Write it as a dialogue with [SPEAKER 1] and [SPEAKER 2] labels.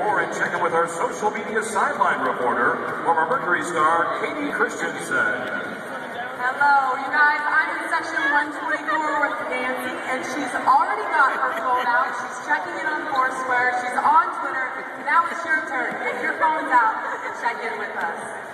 [SPEAKER 1] more and check in with our social media sideline reporter, former Mercury star Kayte Christensen.
[SPEAKER 2] Hello, you guys. I'm in section 124 with Nancy, and she's already got her phone out. She's checking in on Foursquare. She's on Twitter. Now it's your turn. Get your phones out and check in with us.